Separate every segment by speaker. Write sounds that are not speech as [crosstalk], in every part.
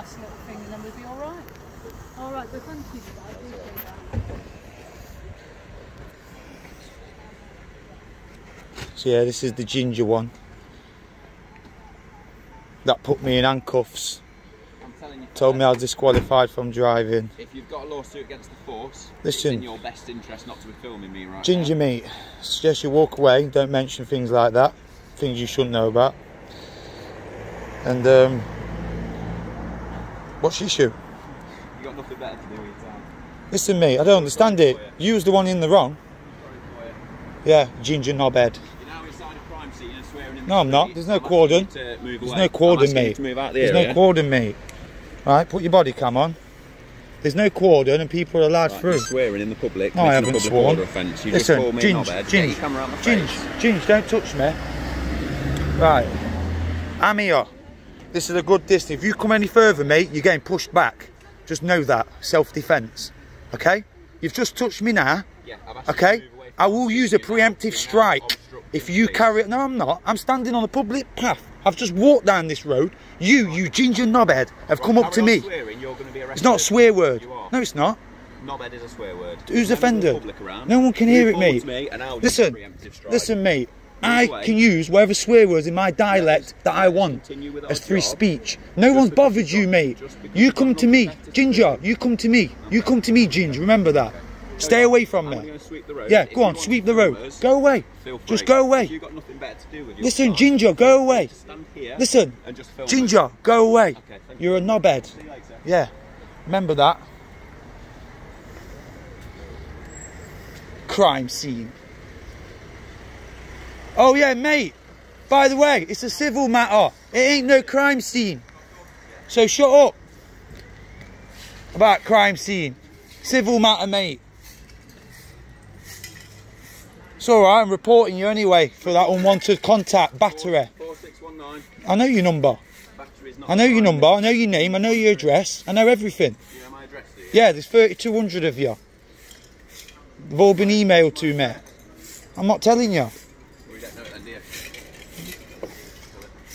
Speaker 1: last little thing and then we'll be all right. All right, but thank you for that. I appreciate that.
Speaker 2: So yeah, this is the ginger one. That put me in handcuffs.
Speaker 3: I'm telling you.
Speaker 2: Told me I was disqualified from driving.
Speaker 3: If you've got a lawsuit against the force,
Speaker 2: Listen.
Speaker 3: it's in your best interest not to be filming me right
Speaker 2: Ginger
Speaker 3: now.
Speaker 2: meat. Suggest you walk away. Don't mention things like that. Things you shouldn't know about. And um, what's the issue?
Speaker 3: You got nothing better to do with your time.
Speaker 2: Listen, mate. I don't understand it. You was the one in the wrong.
Speaker 3: Sorry for you.
Speaker 2: Yeah, ginger knobhead.
Speaker 3: You're now inside a crime scene and swearing in the
Speaker 2: No, I'm not. There's no cordon.
Speaker 3: you to move
Speaker 2: There's no cordon, mate.
Speaker 3: to move out of the
Speaker 2: There's no cordon, mate. Right, put your body cam on. There's no cordon and people are allowed
Speaker 3: Right,
Speaker 2: through.
Speaker 3: swearing in the public.
Speaker 2: No, I haven't
Speaker 3: public
Speaker 2: sworn.
Speaker 3: You just
Speaker 2: Listen,
Speaker 3: me
Speaker 2: Ginge,
Speaker 3: a knobhead. Get
Speaker 2: Ginge,
Speaker 3: your camera out my
Speaker 2: Ginge. Ginge, don't touch me. Right, I'm here. This is a good distance. If you come any further, mate, you're getting pushed back. Just know that. Self-defence. Okay? You've just touched me now.
Speaker 3: Yeah, I've asked you to
Speaker 2: Okay?
Speaker 3: move away from
Speaker 2: I will use a preemptive strike if you carry it. No, I'm not. I'm standing on a public path. I've just walked down this road. You, you ginger knobhead, have come up to me.
Speaker 3: Swearing, you're gonna be arrested.
Speaker 2: It's not a swear word. No, it's not.
Speaker 3: Knobhead is a swear word.
Speaker 2: Who's
Speaker 3: the
Speaker 2: offended? No one can hear it, mate.
Speaker 3: and
Speaker 2: Listen, listen, mate. I can use whatever swear words in my dialect that I want
Speaker 3: Continue with our
Speaker 2: as free speech. No one's bothered
Speaker 3: you've
Speaker 2: mate. You come to me,
Speaker 3: nothing better to
Speaker 2: Ginger. You come to me. You come to me, Ginger. Remember that. Stay away from me.
Speaker 3: gonna sweep the road.
Speaker 2: Yeah, go on, sweep the road. Go away. Just go away.
Speaker 3: You've got nothing better to do with your
Speaker 2: Listen, Ginger, go away.
Speaker 3: stand here
Speaker 2: Listen,
Speaker 3: and just film
Speaker 2: Ginger, go away. You're a knobhead.
Speaker 3: You.
Speaker 2: Yeah, remember that. Crime scene. Oh yeah, mate. By the way, it's a civil matter. It ain't no crime scene. So shut up. About crime scene. Civil matter, mate. It's alright, I'm reporting you anyway for that unwanted contact battery.
Speaker 3: 4619.
Speaker 2: I know your number. I know your number, I know your name, I know your address, I know everything.
Speaker 3: Know my address?
Speaker 2: Yeah, there's 3,200 of you. They've all been emailed to me. I'm not telling you
Speaker 3: don't know it then, do you?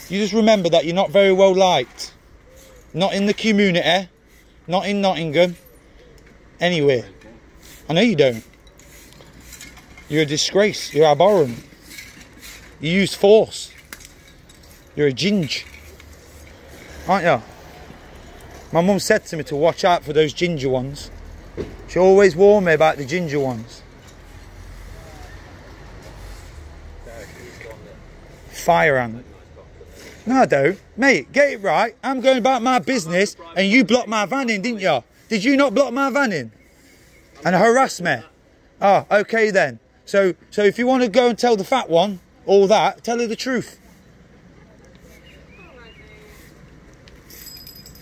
Speaker 2: You just remember that you're not very well liked. Not in the community, not in Nottingham, anywhere. I know you don't. You're a disgrace. You're abhorrent. You use force. You're a ginge. Aren't you? My mum said to me to watch out for those ginger ones. She always warned me about the ginger ones. Fire ant. No, I don't. Mate, get it right. I'm going about my business and you blocked my van in, didn't you? Did you not block my van in? And harass me? Oh, ah, okay then. So, so if you want to go and tell the fat one all that, tell her the truth.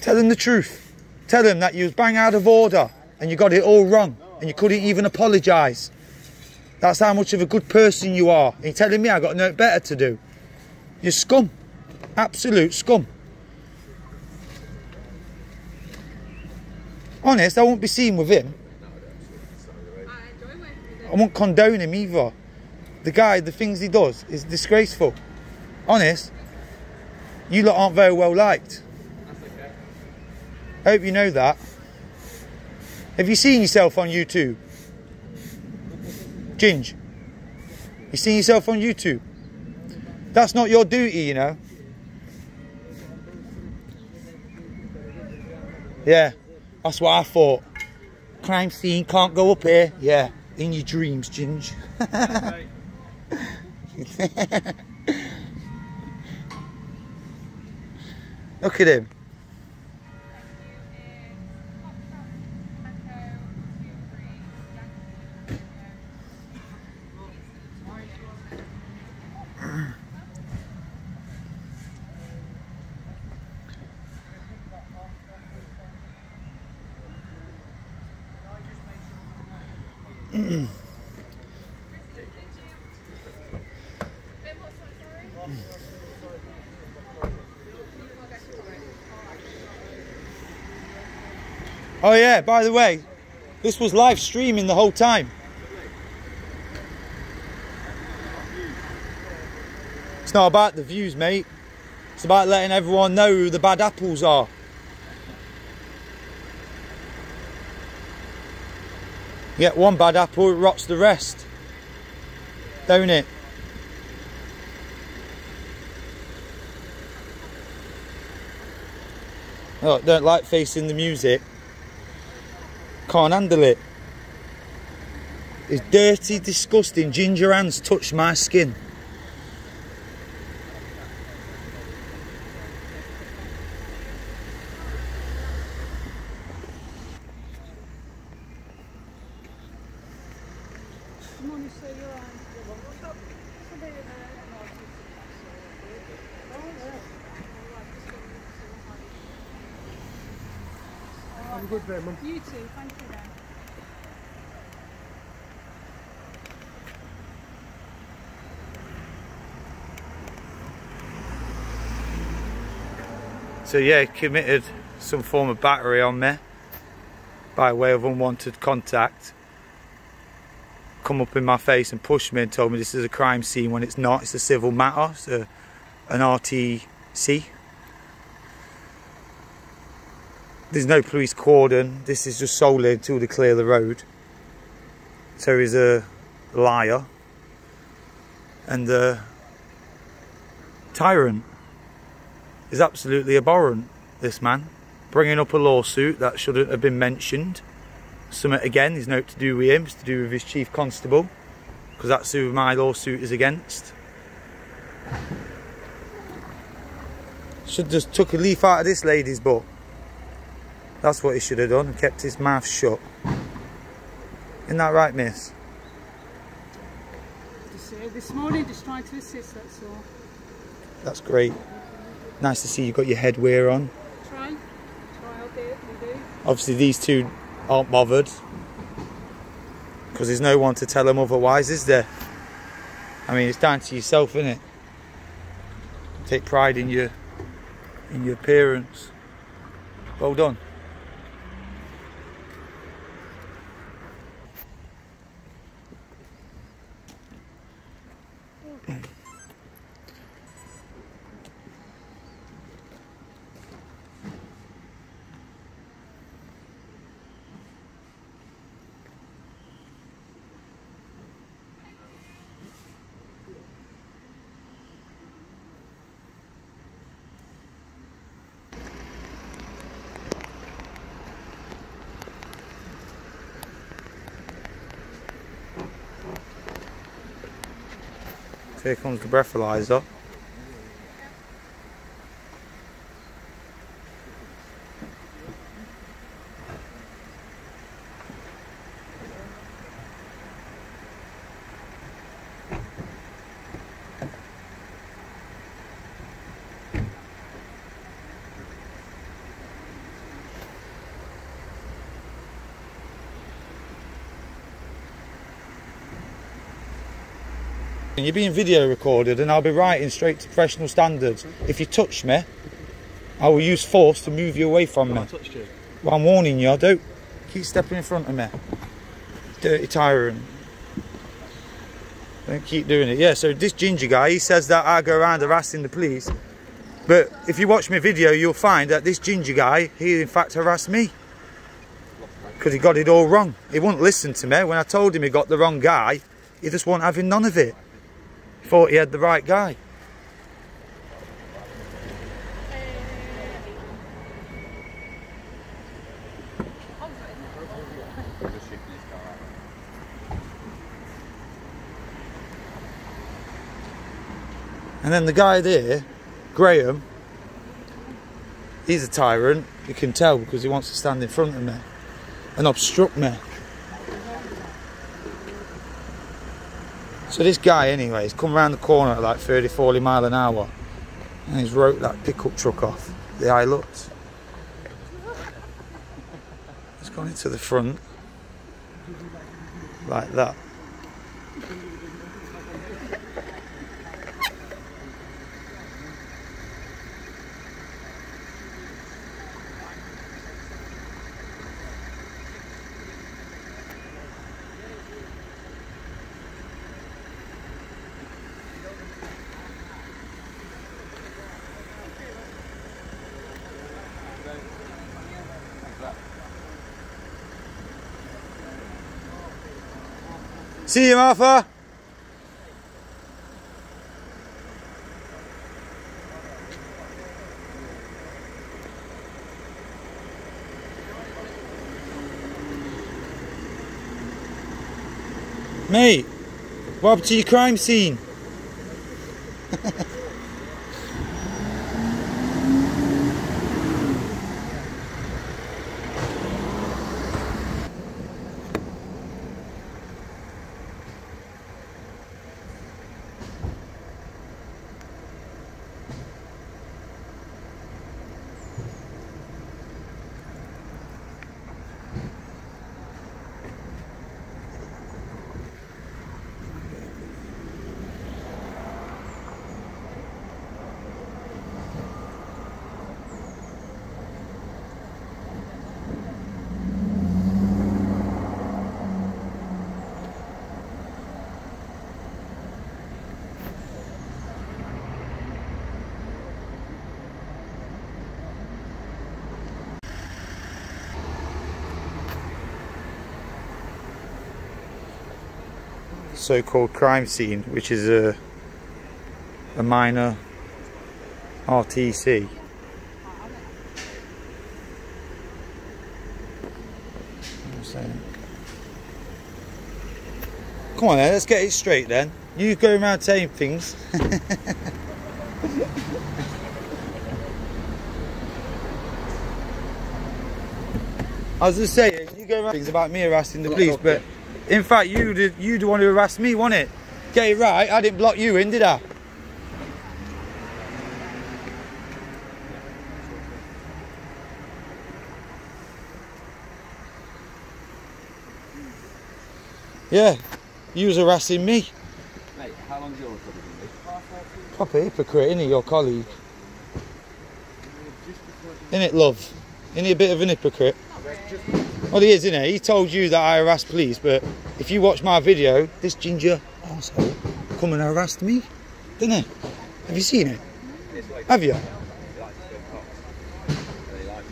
Speaker 2: Tell him the truth. Tell him that you was bang out of order and you got it all wrong and you couldn't even apologise. That's how much of a good person you are. And you're telling me I got no better to do. You're scum. Absolute scum. Honest, I won't be seen with him. I won't condone him either. The guy, the things he does is disgraceful. Honest, you lot aren't very well liked. I hope you know that. Have you seen yourself on YouTube? Ginge, you seen yourself on YouTube? That's not your duty, you know. Yeah, that's what I thought. Crime scene can't go up here. Yeah, in your dreams, Ginge. [laughs] Look at him. Oh yeah, by the way, this was live streaming the whole time. It's not about the views, mate. It's about letting everyone know who the bad apples are. You get one bad apple, it rots the rest. Don't it? Oh, don't like facing the music. Can't handle it. His dirty, disgusting ginger hands touched my skin.
Speaker 4: I'm good there, Mum.
Speaker 1: You too, thank you then.
Speaker 2: So yeah, committed some form of battery on me by way of unwanted contact. Come up in my face and pushed me and told me this is a crime scene when it's not. It's a civil matter. It's a, an RTC. There's no police cordon. This is just solely until they clear the road. So he's a liar and a tyrant is absolutely abhorrent, this man. Bringing up a lawsuit that shouldn't have been mentioned. Something again is no to do with him, it's to do with his chief constable, because that's who my lawsuit is against. Should just took a leaf out of this lady's book. That's what he should have done kept his mouth shut. Isn't that right, miss?
Speaker 1: This morning, just trying to assist, that's all.
Speaker 2: That's great. Nice to see you've got your headwear on.
Speaker 1: Try. Try our bit, we do.
Speaker 2: Obviously, these two aren't bothered because there's no one to tell them otherwise, is there? I mean, it's down to yourself, isn't it? Take pride in your in your appearance. Well done. Here comes the breathalyzer. You're being video recorded and I'll be writing straight to professional standards. If you touch me, I will use force to move you away from me.
Speaker 4: I touched you.
Speaker 2: Well, I'm warning you, I don't keep stepping in front of me. Dirty tyrant. Don't keep doing it. Yeah, so this ginger guy, he says that I go around harassing the police. But if you watch my video, you'll find that this ginger guy, he in fact harassed me. Because he got it all wrong. He wouldn't listen to me. When I told him he got the wrong guy, he just wasn't having none of it. Thought he had the right guy. And then the guy there, Graham, he's a tyrant. You can tell because he wants to stand in front of me and obstruct me. So this guy anyway, he's come around the corner at like 30, 40 mile an hour and he's wrote that pickup truck off. The eye looked. He's gone into the front like that. See you, Martha. Mate, happened to your crime scene? So-called crime scene, which is a a minor RTC. Come on then, let's get it straight then. You go around saying things. [laughs] I was just saying, you go around things about me harassing the police, but in fact, you did you the one who harassed me, wasn't it? Get it right. I didn't block you in, did I? Yeah, you was harassing me.
Speaker 3: Mate, how long's your recovery going to be?
Speaker 2: Proper hypocrite, innit, your colleague? Innit, love? Innit a bit of an hypocrite? Well, he is, innit? He He told you that I harassed police, but if you watch my video, this ginger arsehole come and harassed me, didn't he? Have you seen it? Have you?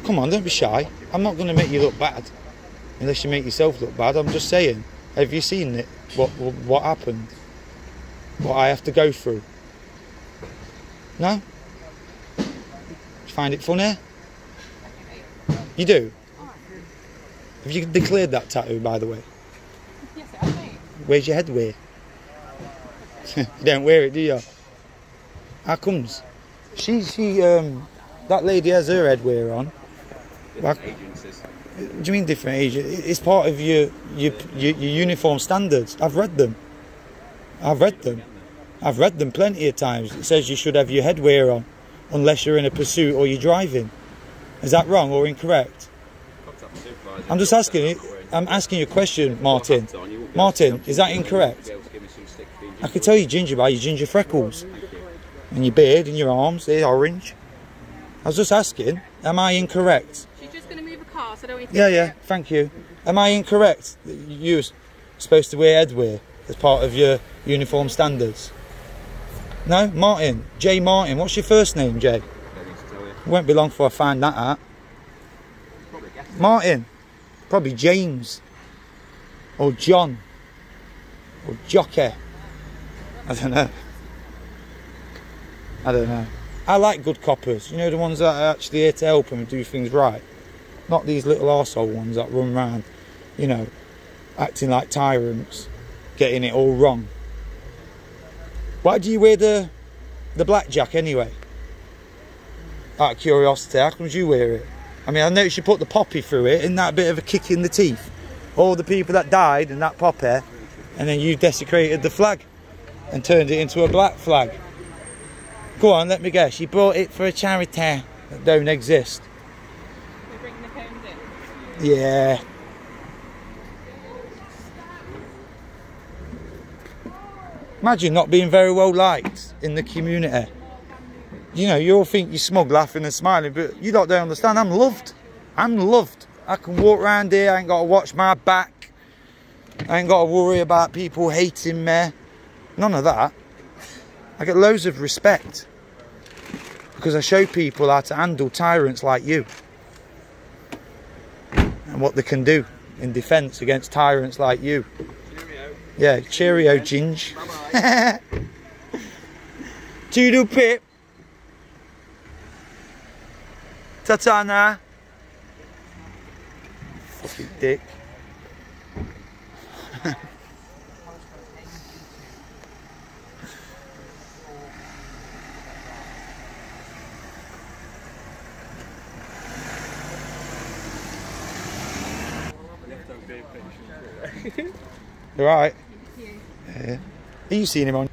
Speaker 2: Come on, don't be shy. I'm not going to make you look bad, unless you make yourself look bad. I'm just saying. Have you seen it? What what, happened? What I have to go through? No? Find it funny? You do? Have you declared that tattoo, by the way?
Speaker 1: Yes, I think.
Speaker 2: Where's your headwear? [laughs] you don't wear it, do you? How comes? She, she, um, that lady has her headwear on. Like,
Speaker 3: Agencies.
Speaker 2: do you mean different age? It's part of your, your, your, your uniform standards. I've read them. I've read them. I've read them plenty of times. It says you should have your headwear on unless you're in a pursuit or you're driving. Is that wrong or incorrect?
Speaker 3: Contact the supervisor.
Speaker 2: I'm just asking you. I'm asking you a question, Martin.
Speaker 3: Hats on, you won't be able to
Speaker 2: Martin, is that incorrect?
Speaker 3: You'll be able to give me some stick for you.
Speaker 2: I can tell you ginger by your ginger freckles and your beard and your arms. They're orange. I was just asking, am I incorrect?
Speaker 1: She's just going to move a car, so don't to.
Speaker 2: Yeah, yeah. Thank you. Am I incorrect? You're supposed to wear headwear as part of your uniform standards. No, Martin. Jay Martin. What's your first name, Jay?
Speaker 3: Don't need to tell you.
Speaker 2: It won't be long before I find that out.
Speaker 3: Probably guess it.
Speaker 2: Martin. Probably James. Or John. Or Jockey. I don't know. I don't know. I like good coppers. You know, the ones that are actually here to help and do things right. Not these little arsehole ones that run round, you know, acting like tyrants, getting it all wrong. Why do you wear the the blackjack anyway? Out of curiosity, how come you wear it? I mean, I noticed you put the poppy through it. Isn't that a bit of a kick in the teeth? All the people that died in that poppy, and then you desecrated the flag and turned it into a black flag. Go on, let me guess. You bought it for a charity that don't exist.
Speaker 1: We're bringing the cones in.
Speaker 2: Yeah. Imagine not being very well liked in the community. You know, you all think you're smug, laughing and smiling, but you don't, understand. I'm loved. I'm loved. I can walk around here, I ain't got to watch my back. I ain't got to worry about people hating me. None of that. I get loads of respect because I show people how to handle tyrants like you and what they can do in defence against tyrants like you.
Speaker 3: Cheerio.
Speaker 2: Yeah, cheerio, Ginge. [laughs] Toodle pip. Ta-ta now. Fucking dick. [laughs] You alright? Yeah. Are you seeing him on